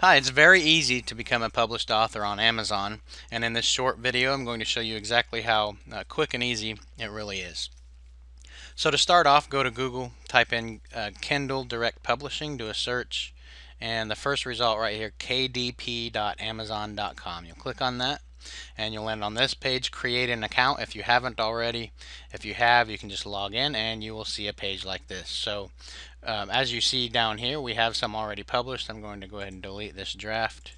Hi, it's very easy to become a published author on Amazon and in this short video I'm going to show you exactly how uh, quick and easy it really is. So to start off go to Google, type in uh, Kindle Direct Publishing, do a search and the first result right here kdp.amazon.com. You'll click on that and you'll land on this page create an account. If you haven't already if you have you can just log in and you will see a page like this. So um, as you see down here we have some already published. I'm going to go ahead and delete this draft.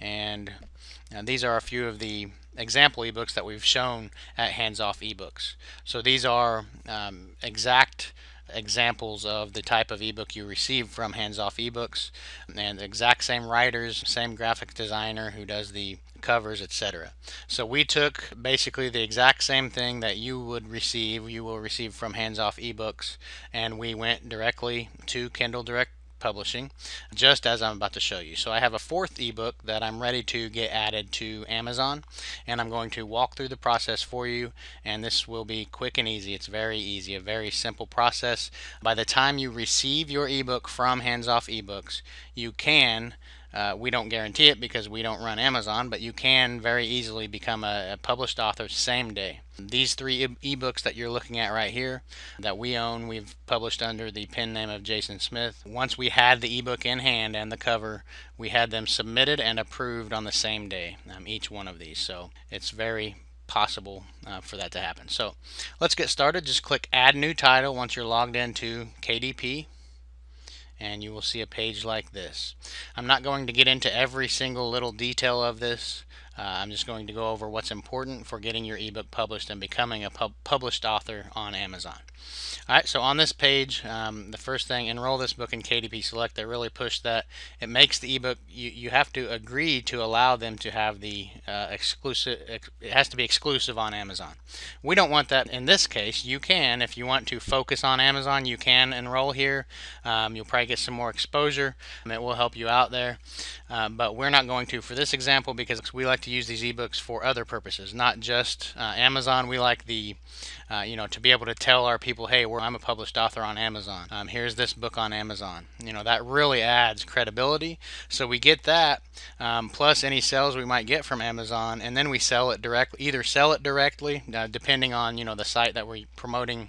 And uh, these are a few of the example ebooks that we've shown at Hands Off Ebooks. So these are um, exact examples of the type of ebook you receive from Hands Off Ebooks and the exact same writers, same graphic designer who does the covers, etc. So we took basically the exact same thing that you would receive, you will receive from Hands Off Ebooks, and we went directly to Kindle Direct publishing just as I'm about to show you. So I have a fourth ebook that I'm ready to get added to Amazon and I'm going to walk through the process for you and this will be quick and easy. It's very easy, a very simple process. By the time you receive your ebook from Hands Off Ebooks, you can uh, we don't guarantee it because we don't run Amazon, but you can very easily become a, a published author same day. These three ebooks that you're looking at right here that we own, we've published under the pen name of Jason Smith. Once we had the ebook in hand and the cover, we had them submitted and approved on the same day, um, each one of these. So it's very possible uh, for that to happen. So let's get started. Just click Add New Title once you're logged into KDP and you will see a page like this. I'm not going to get into every single little detail of this. Uh, I'm just going to go over what's important for getting your ebook published and becoming a pub published author on Amazon. Alright, so on this page, um, the first thing, enroll this book in KDP Select. They really push that. It makes the ebook, you, you have to agree to allow them to have the uh, exclusive, it has to be exclusive on Amazon. We don't want that in this case. You can, if you want to focus on Amazon, you can enroll here. Um, you'll probably get some more exposure. And it will help you out there. Uh, but we're not going to for this example because we like to use these ebooks for other purposes, not just uh, Amazon. We like the, uh, you know, to be able to tell our people, hey, I'm a published author on Amazon. Um, here's this book on Amazon. You know, that really adds credibility. So we get that, um, plus any sales we might get from Amazon, and then we sell it directly, either sell it directly, uh, depending on, you know, the site that we're promoting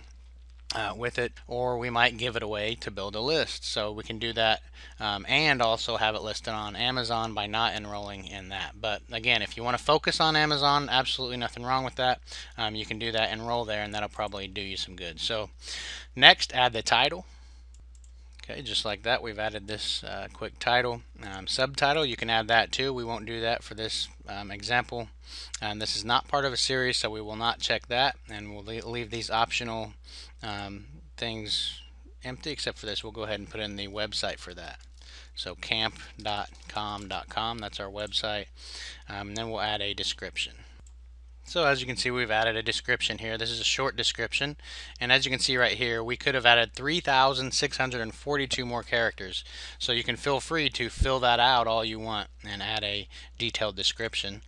uh, with it, or we might give it away to build a list. So we can do that um, and also have it listed on Amazon by not enrolling in that. But again, if you want to focus on Amazon, absolutely nothing wrong with that. Um, you can do that, enroll there, and that'll probably do you some good. So next, add the title. Okay, just like that, we've added this uh, quick title. Um, subtitle, you can add that too. We won't do that for this um, example. And this is not part of a series, so we will not check that. And we'll leave these optional um, things empty, except for this. We'll go ahead and put in the website for that. So camp.com.com, that's our website. Um, and then we'll add a description. So as you can see we've added a description here. This is a short description and as you can see right here we could have added 3,642 more characters. So you can feel free to fill that out all you want and add a detailed description.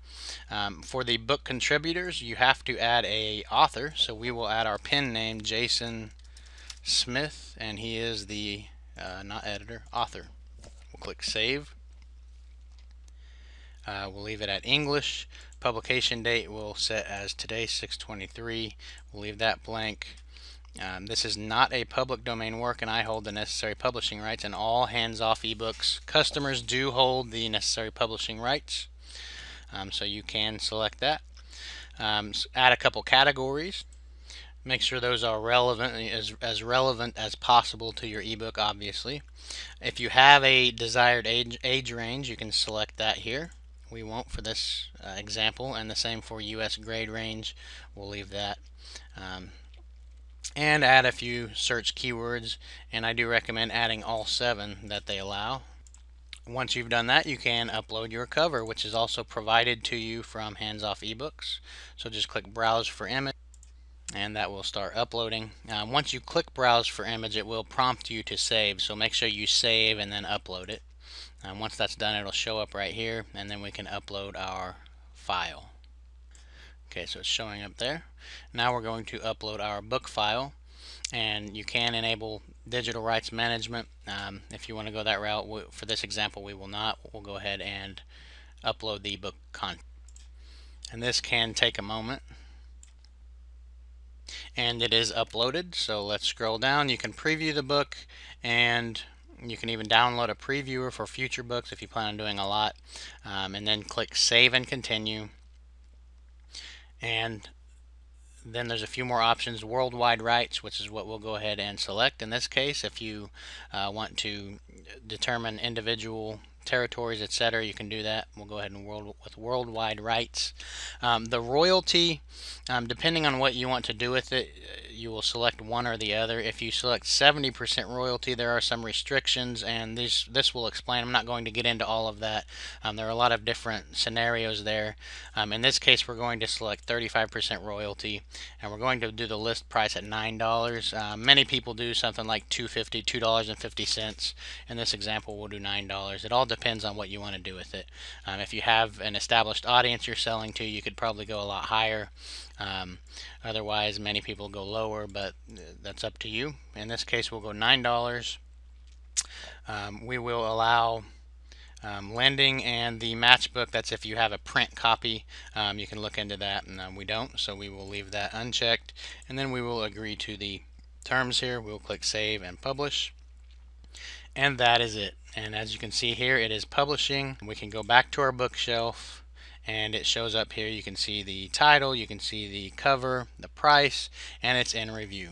Um, for the book contributors you have to add a author so we will add our pen name Jason Smith and he is the uh, not editor author. We'll click save. Uh, we'll leave it at English. Publication date we'll set as today 623. We'll leave that blank. Um, this is not a public domain work and I hold the necessary publishing rights and all hands-off ebooks. Customers do hold the necessary publishing rights um, so you can select that. Um, add a couple categories. Make sure those are relevant as, as relevant as possible to your ebook obviously. If you have a desired age, age range you can select that here we won't for this uh, example and the same for US grade range. We'll leave that um, and add a few search keywords and I do recommend adding all seven that they allow. Once you've done that you can upload your cover which is also provided to you from Hands Off eBooks. So just click browse for image and that will start uploading. Um, once you click browse for image it will prompt you to save. So make sure you save and then upload it and once that's done it'll show up right here and then we can upload our file okay so it's showing up there now we're going to upload our book file and you can enable digital rights management um, if you want to go that route. We, for this example, we will not. We'll go ahead and upload the book content. And this can take a moment. And it is uploaded, so let's scroll down. You can preview the book and you can even download a previewer for future books if you plan on doing a lot. Um, and then click Save and Continue. And then there's a few more options. Worldwide rights, which is what we'll go ahead and select in this case. If you uh, want to determine individual territories, etc. You can do that. We'll go ahead and world with worldwide rights. Um, the royalty, um, depending on what you want to do with it, you will select one or the other. If you select 70% royalty, there are some restrictions, and this this will explain. I'm not going to get into all of that. Um, there are a lot of different scenarios there. Um, in this case, we're going to select 35% royalty, and we're going to do the list price at $9. Uh, many people do something like $2.50, $2.50. In this example, we'll do $9. It all depends on what you want to do with it. Um, if you have an established audience you're selling to, you could probably go a lot higher. Um, otherwise, many people go lower, but that's up to you. In this case, we'll go $9. Um, we will allow um, lending and the matchbook that's if you have a print copy um, you can look into that and um, we don't so we will leave that unchecked and then we will agree to the terms here we'll click save and publish and that is it. And as you can see here it is publishing. We can go back to our bookshelf and it shows up here. You can see the title you can see the cover the price and it's in review.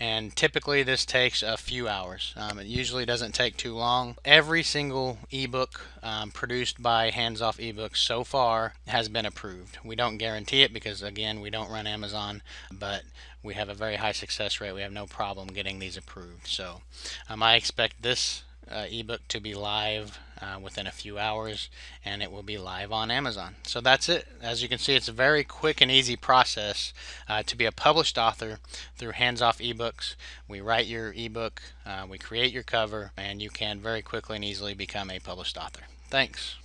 And typically this takes a few hours. Um, it usually doesn't take too long. Every single ebook um, produced by hands off ebooks so far has been approved. We don't guarantee it because again we don't run Amazon but we have a very high success rate. We have no problem getting these approved. So um, I expect this uh, ebook to be live uh, within a few hours and it will be live on Amazon. So that's it. As you can see, it's a very quick and easy process uh, to be a published author through Hands Off eBooks. We write your ebook, uh, we create your cover, and you can very quickly and easily become a published author. Thanks.